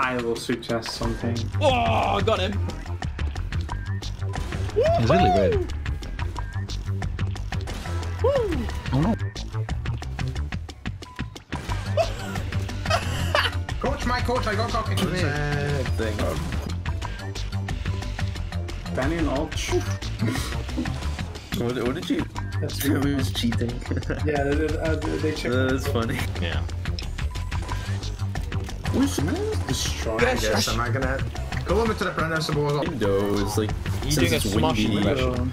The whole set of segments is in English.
I will suggest something. Oh, I got him. He's really red. Oh no. Coach, my coach, I got cocky. Bad thing. Danny and Ulch. What, what did you? That's It was cheating. Yeah, they, they, uh, they checked. That's funny. Yeah. Destroy. I guess I'm not gonna go over to the principal. Windows, like, You since doing a it's smashing windy. impression?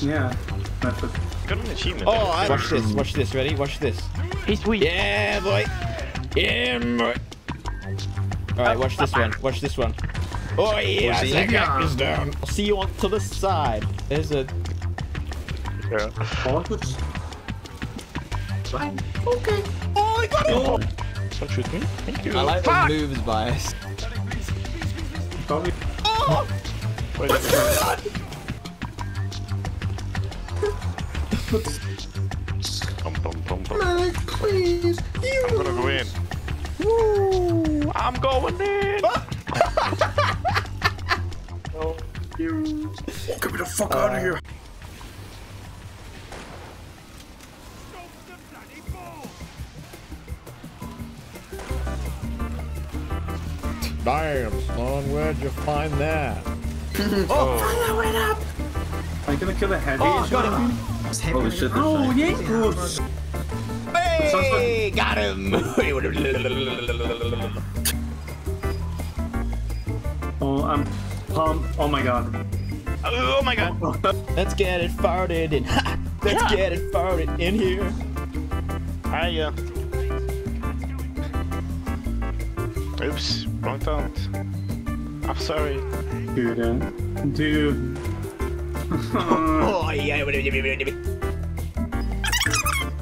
Yeah. That's what- Got an achievement. Oh, there. I watch this. Watch this. Ready? Watch this. He's weak. Yeah, boy. Yeah, boy. All right, watch this one. Watch this one. Oh yeah, see that you. guy is down. I'll see you on to the side. There's a. Yeah. Okay. Oh, I got him. Oh. Don't shoot me. Thank you. I like the moves bias. Probably Oh, Wait, wait, wait. Bum, bum, bum, bum. please. I'm gonna go in. Woo! I'm going in. Get me the fuck out of here. Damn, son, where'd you find that? Oh, oh, follow it up! Are you gonna kill the heavy? Oh, got him. Holy shit, they're Oh, shiny. yeah, good. Hey, got him. Oh, I'm pumped. Oh my god. Oh my god. Let's get it farted in. Let's get it farted in here. Hiya. Oops, wrong taunt. I'm sorry. Dude, uh, dude. Oh yeah.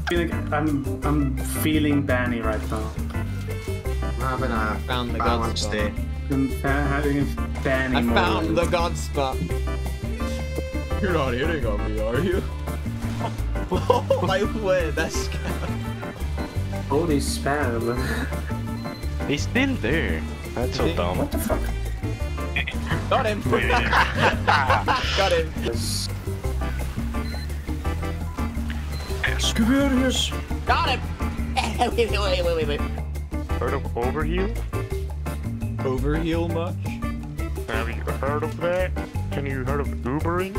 feeling, I'm I'm feeling Danny right now. I'm having a Found the balanced god day. I'm fa- having Danny I mode. found the god spot. You're not hitting on me, are you? oh my where? That's Holy spam. He's still there. That's so dumb. What the fuck? got him. got him. This Got him. wait, wait, wait, wait, wait. Heard of overheal? Overheal much? Have you heard of that? Can you heard of Ubering?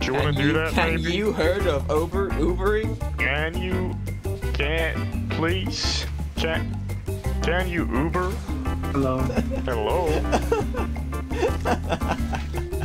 Do you want Can to do you, that, can maybe? you heard of over Ubering? Can you? Can't please? Can? Can you Uber? hello. Hello.